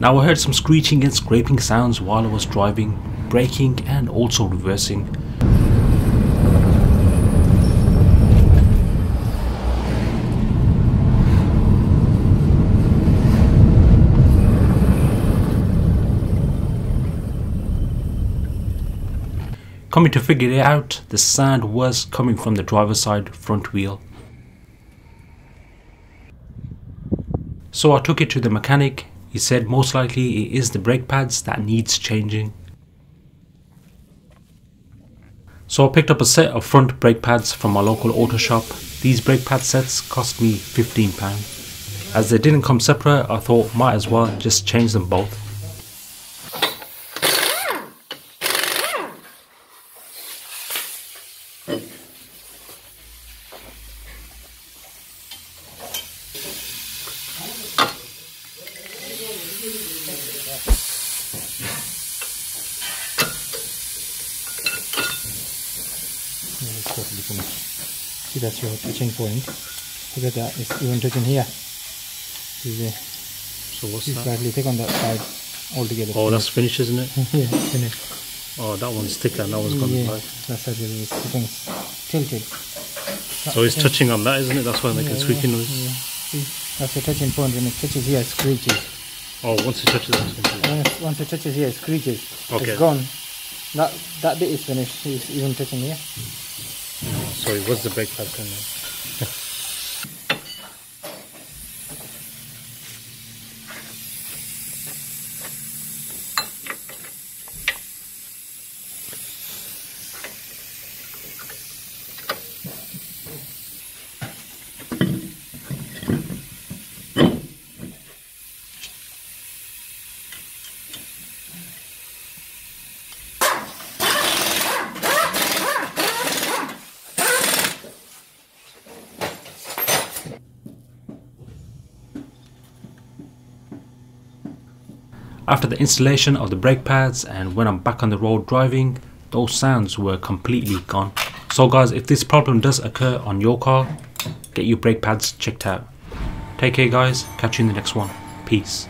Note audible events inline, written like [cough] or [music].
Now I heard some screeching and scraping sounds while I was driving, braking and also reversing. Coming to figure it out, the sound was coming from the driver's side front wheel. So I took it to the mechanic. He said most likely it is the brake pads that needs changing. So I picked up a set of front brake pads from my local auto shop. These brake pad sets cost me £15. As they didn't come separate, I thought might as well just change them both. It's totally finished. See that's your touching point. Look at that, it's even touching here. See, So what's it's slightly thick on that side altogether. Oh, that's finished, isn't it? [laughs] yeah, finished. Oh, that one's thicker and that one's gone Yeah, back. that's how it is. Tilted. So it's touching on that, isn't it? That's why it's making Yeah, squeaking yeah, noise. yeah. See, that's the touching point. When it touches here, it screeches. Oh, once it touches that, it's it, once it touches here, it screeches. Okay. It's gone. That that bit is finished. It's even touching here. Sorry, what's the brake After the installation of the brake pads and when I'm back on the road driving, those sounds were completely gone. So guys, if this problem does occur on your car, get your brake pads checked out. Take care guys, catch you in the next one. Peace.